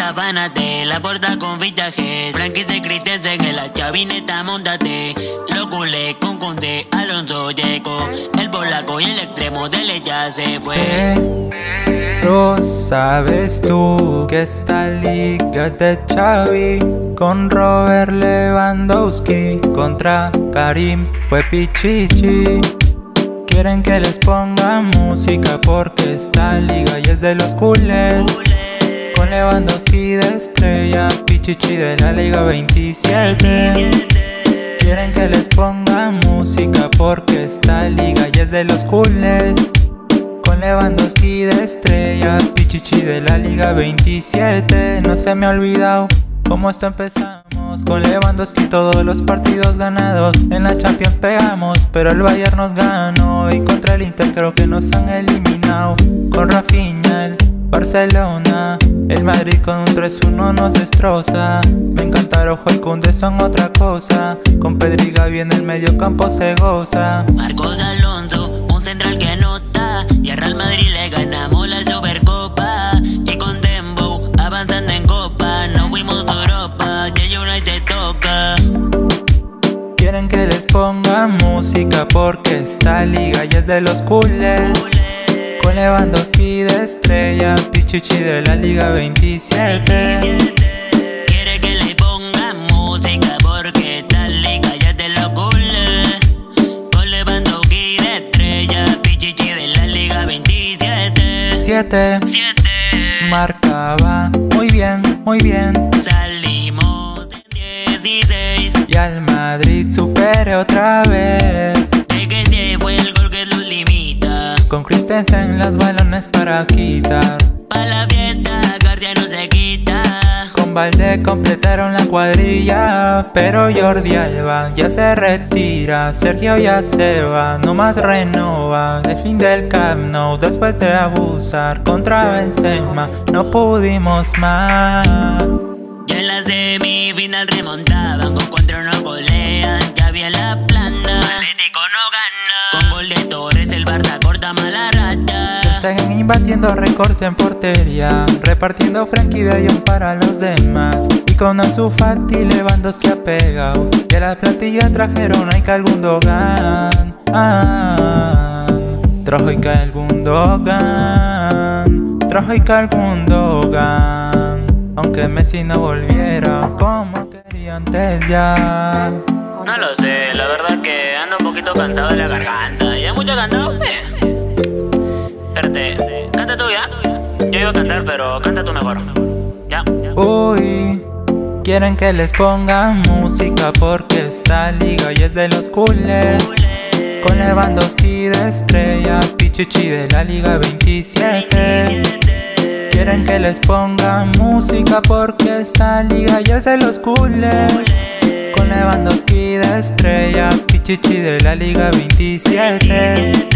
afánate, la porta con fichajes. Frankie se Christensen en la chavineta, montate. Lo culé con Conde, Alonso Yeco. El polaco y el extremo de ya se fue. Pero sabes tú que esta liga es de Xavi Con Robert Lewandowski contra Karim fue Pichichi Quieren que les ponga música porque esta liga ya es de los culés Con Lewandowski de estrella, Pichichi de la liga 27 Quieren que les ponga música porque esta liga ya es de los culés con Lewandowski de estrella, Pichichi de la Liga 27 No se me ha olvidado cómo esto empezamos. Con Lewandowski todos los partidos ganados. En la Champions pegamos, pero el Bayern nos ganó. Y contra el Inter creo que nos han eliminado. Con Rafinha, el Barcelona El Madrid con un 3-1 nos destroza Me encanta Rojo y Kunde son otra cosa Con Pedriga bien el medio campo se goza Marcos Alonso, un central que anota y al Real Madrid le ganamos la Supercopa. Y con Dembow avanzando en Copa. Nos fuimos a Europa, que United toca. Quieren que les ponga música porque esta liga ya es de los culés. Con Lewandowski de estrella, Pichichi de la Liga 27. Quiere que le ponga música porque ya es de los culés. Con Lewandowski de estrella, Pichichi de la Liga 27. 7 Siete. marcaba muy bien, muy bien. Salimos en 16. Y al Madrid supere otra vez. Christensen los balones para quitar. Pa' la fiesta, García no se quita. Con Valde completaron la cuadrilla, pero Jordi Alba ya se retira, Sergio ya se va, no más renova, el fin del Camp Nou después de abusar contra Benzema, no pudimos más. Ya en la semifinal remontaban, con cuatro no golean, ya vi la batiendo récords en portería, repartiendo Frankie de para los demás. Y con Ansu Fati Lewandowski ha pegado, de la plantilla trajeron a Ilkay Gundogan. Ah, trajo Ilkay Gundogan, trajo Ilkay Gundogan. Aunque Messi no volviera como quería antes ya. No lo sé, la verdad que ando un poquito cansado de la garganta. ¿Ya mucho cantado? Eh. Espérate, canta tú ya. Yo iba a cantar, pero canta tú mejor. Ya. Uy, quieren que les ponga música porque esta liga ya es de los culés. Con Lewandowski de estrella, Pichichi de la Liga 27. Quieren que les ponga música porque esta liga ya es de los culés. Con Lewandowski de estrella, Pichichi de la Liga 27.